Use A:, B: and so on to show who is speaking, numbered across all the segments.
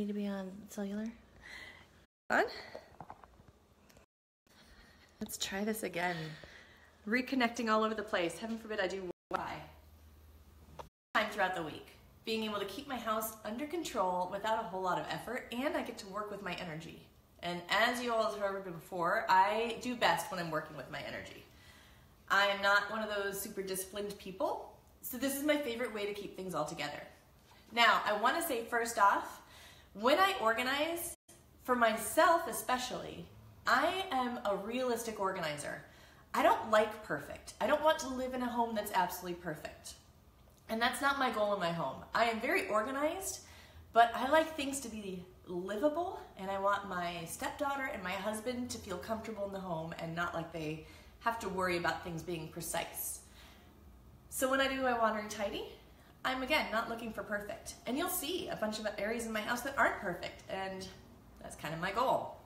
A: Need to be on cellular.
B: On. Let's try this again. Reconnecting all over the place. Heaven forbid I do Wi-Fi. Time throughout the week. Being able to keep my house under control without a whole lot of effort, and I get to work with my energy. And as you all have heard before, I do best when I'm working with my energy. I am not one of those super disciplined people, so this is my favorite way to keep things all together. Now, I want to say first off, when I organize, for myself especially, I am a realistic organizer. I don't like perfect. I don't want to live in a home that's absolutely perfect. And that's not my goal in my home. I am very organized, but I like things to be livable and I want my stepdaughter and my husband to feel comfortable in the home and not like they have to worry about things being precise. So when I do my wandering tidy, I'm again not looking for perfect. And you'll see a bunch of areas in my house that aren't perfect and that's kind of my goal.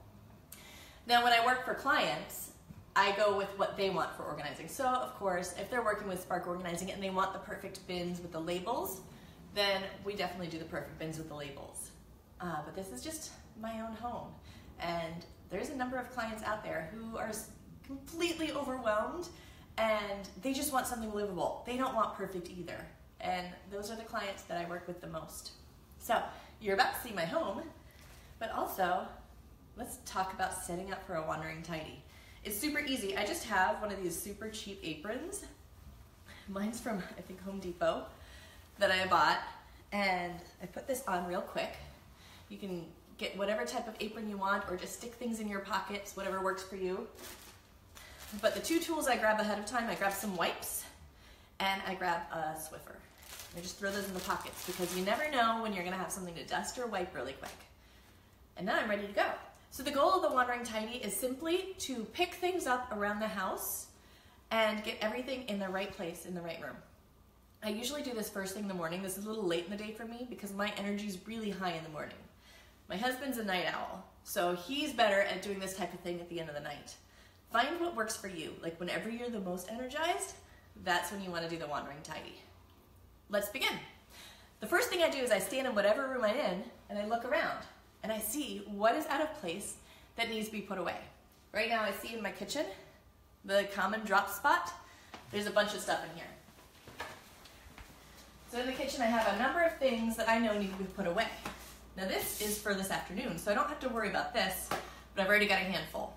B: Now when I work for clients, I go with what they want for organizing. So of course, if they're working with Spark Organizing and they want the perfect bins with the labels, then we definitely do the perfect bins with the labels. Uh, but this is just my own home. And there's a number of clients out there who are completely overwhelmed and they just want something livable. They don't want perfect either. And those are the clients that I work with the most. So you're about to see my home, but also let's talk about setting up for a wandering tidy. It's super easy. I just have one of these super cheap aprons. Mine's from, I think, Home Depot that I bought. And I put this on real quick. You can get whatever type of apron you want or just stick things in your pockets, whatever works for you. But the two tools I grab ahead of time, I grab some wipes and I grab a Swiffer. I just throw those in the pockets because you never know when you're gonna have something to dust or wipe really quick. And now I'm ready to go. So the goal of the Wandering Tidy is simply to pick things up around the house and get everything in the right place in the right room. I usually do this first thing in the morning. This is a little late in the day for me because my energy is really high in the morning. My husband's a night owl, so he's better at doing this type of thing at the end of the night. Find what works for you. Like whenever you're the most energized, that's when you want to do the Wandering Tidy. Let's begin. The first thing I do is I stand in whatever room I'm in and I look around and I see what is out of place that needs to be put away. Right now I see in my kitchen, the common drop spot, there's a bunch of stuff in here. So in the kitchen I have a number of things that I know need to be put away. Now this is for this afternoon, so I don't have to worry about this, but I've already got a handful.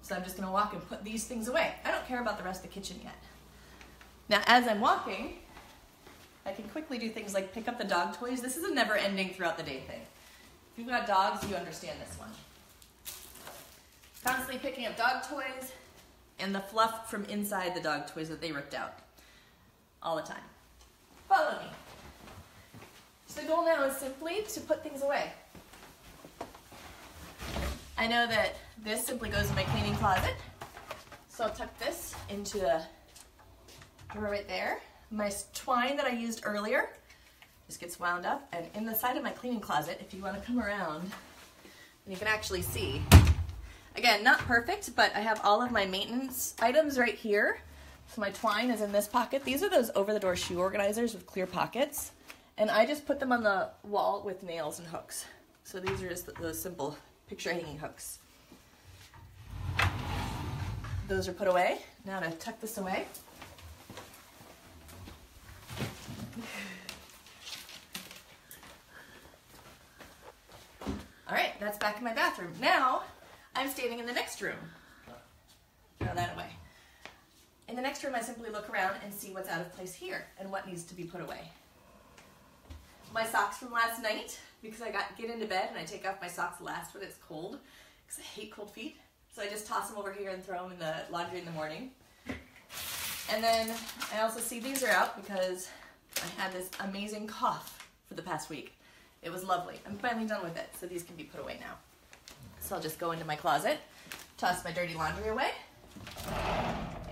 B: So I'm just gonna walk and put these things away. I don't care about the rest of the kitchen yet. Now as I'm walking, I can quickly do things like pick up the dog toys. This is a never ending throughout the day thing. If you've got dogs, you understand this one. Constantly picking up dog toys and the fluff from inside the dog toys that they ripped out. All the time. Follow me. So the goal now is simply to put things away. I know that this simply goes in my cleaning closet. So I'll tuck this into the drawer right there. My twine that I used earlier just gets wound up and in the side of my cleaning closet, if you want to come around, you can actually see. Again, not perfect, but I have all of my maintenance items right here. So my twine is in this pocket. These are those over-the-door shoe organizers with clear pockets. And I just put them on the wall with nails and hooks. So these are just the simple picture hanging hooks. Those are put away. Now to tuck this away. All right, that's back in my bathroom. Now, I'm standing in the next room. Throw that away. In the next room, I simply look around and see what's out of place here and what needs to be put away. My socks from last night, because I got get into bed and I take off my socks last when it's cold, because I hate cold feet. So I just toss them over here and throw them in the laundry in the morning. And then I also see these are out because I had this amazing cough for the past week. It was lovely. I'm finally done with it, so these can be put away now. So I'll just go into my closet, toss my dirty laundry away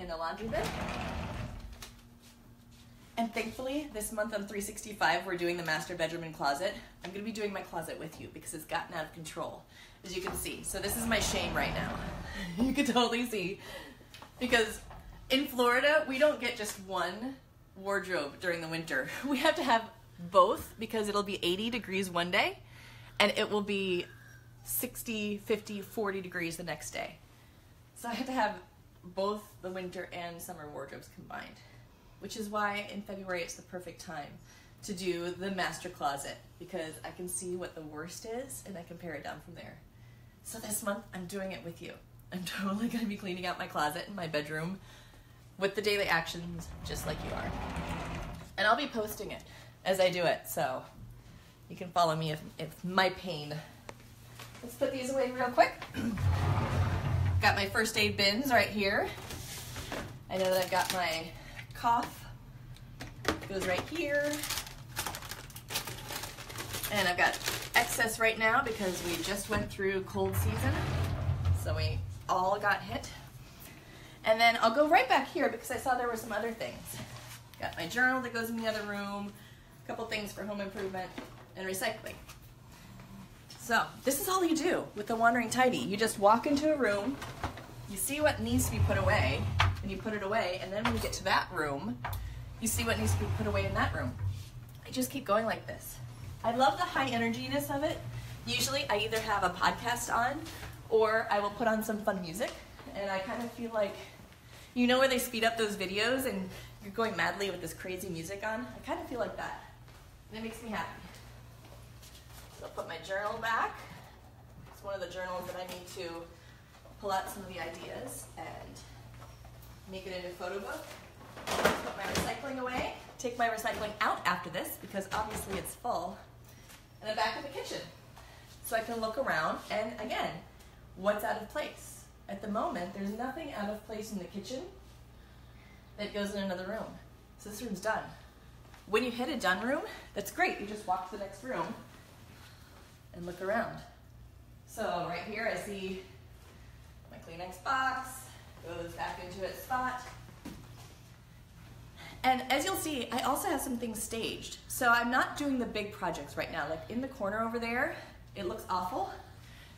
B: in the laundry bin. And thankfully, this month on 365, we're doing the master bedroom and closet. I'm gonna be doing my closet with you because it's gotten out of control, as you can see. So this is my shame right now. you can totally see. Because in Florida, we don't get just one wardrobe during the winter. We have to have both because it'll be 80 degrees one day and it will be 60, 50, 40 degrees the next day. So I had to have both the winter and summer wardrobes combined, which is why in February it's the perfect time to do the master closet because I can see what the worst is and I can pare it down from there. So this month I'm doing it with you. I'm totally going to be cleaning out my closet and my bedroom with the daily actions just like you are. And I'll be posting it as I do it, so you can follow me if, if my pain. Let's put these away real quick. got my first aid bins right here. I know that I've got my cough goes right here. And I've got excess right now because we just went through cold season. So we all got hit. And then I'll go right back here because I saw there were some other things. Got my journal that goes in the other room, a couple things for home improvement and recycling. So this is all you do with the Wandering Tidy. You just walk into a room, you see what needs to be put away, and you put it away, and then when you get to that room, you see what needs to be put away in that room. I just keep going like this. I love the high energiness of it. Usually I either have a podcast on or I will put on some fun music and I kind of feel like you know where they speed up those videos and you're going madly with this crazy music on? I kind of feel like that. And it makes me happy. So I'll put my journal back. It's one of the journals that I need to pull out some of the ideas and make it into a photo book. Put my recycling away. Take my recycling out after this because obviously it's full. And then back in the kitchen. So I can look around and again, what's out of place? At the moment, there's nothing out of place in the kitchen that goes in another room. So this room's done. When you hit a done room, that's great. You just walk to the next room and look around. So right here I see my Kleenex box, goes back into its spot. And as you'll see, I also have some things staged. So I'm not doing the big projects right now. Like in the corner over there, it looks awful.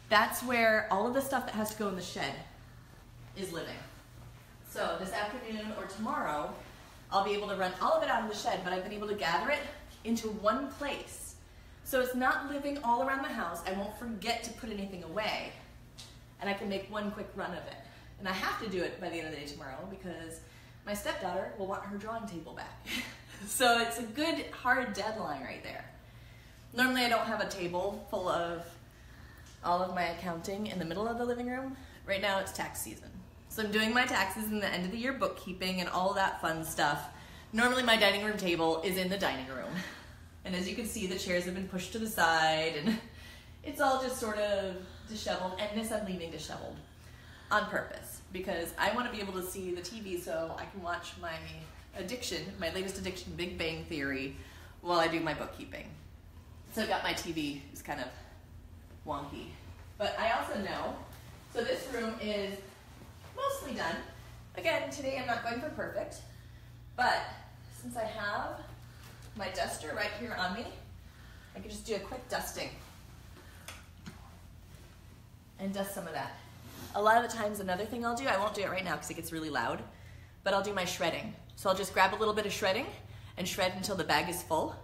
B: That's where all of the stuff that has to go in the shed is living. So this afternoon or tomorrow, I'll be able to run all of it out of the shed, but I've been able to gather it into one place. So it's not living all around the house. I won't forget to put anything away. And I can make one quick run of it. And I have to do it by the end of the day tomorrow because my stepdaughter will want her drawing table back. so it's a good hard deadline right there. Normally I don't have a table full of all of my accounting in the middle of the living room. Right now it's tax season. So I'm doing my taxes in the end of the year bookkeeping and all that fun stuff. Normally my dining room table is in the dining room. And as you can see, the chairs have been pushed to the side and it's all just sort of disheveled. And this I'm leaving disheveled on purpose because I want to be able to see the TV so I can watch my addiction, my latest addiction, Big Bang Theory, while I do my bookkeeping. So I've got my TV, it's kind of wonky. But I also know, so this room is mostly done. Again, today I'm not going for perfect, but since I have my duster right here on me, I can just do a quick dusting and dust some of that. A lot of the times, another thing I'll do, I won't do it right now because it gets really loud, but I'll do my shredding. So I'll just grab a little bit of shredding and shred until the bag is full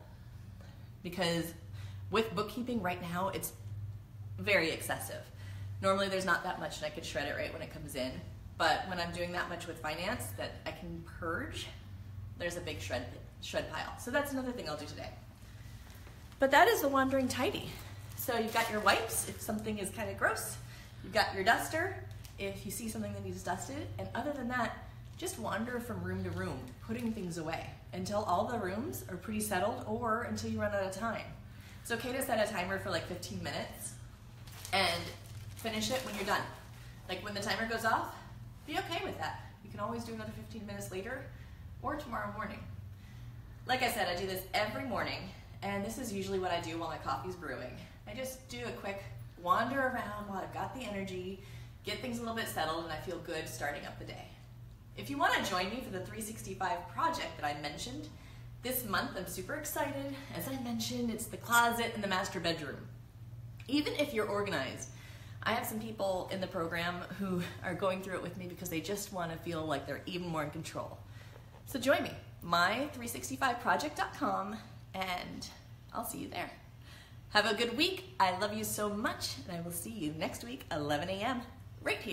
B: because with bookkeeping right now, it's very excessive. Normally there's not that much and I could shred it right when it comes in. But when I'm doing that much with finance that I can purge, there's a big shred, shred pile. So that's another thing I'll do today. But that is the wandering tidy. So you've got your wipes if something is kind of gross. You've got your duster if you see something that needs dusted. And other than that, just wander from room to room, putting things away until all the rooms are pretty settled or until you run out of time. It's okay to set a timer for like 15 minutes and finish it when you're done. Like when the timer goes off, be okay with that. You can always do another 15 minutes later or tomorrow morning. Like I said, I do this every morning, and this is usually what I do while my coffee's brewing. I just do a quick wander around while I've got the energy, get things a little bit settled, and I feel good starting up the day. If you want to join me for the 365 project that I mentioned, this month I'm super excited. As I mentioned, it's the closet and the master bedroom. Even if you're organized, I have some people in the program who are going through it with me because they just want to feel like they're even more in control. So join me, my365project.com, and I'll see you there. Have a good week. I love you so much, and I will see you next week, 11 a.m., right here.